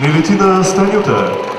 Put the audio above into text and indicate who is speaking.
Speaker 1: Мелютина Станюта.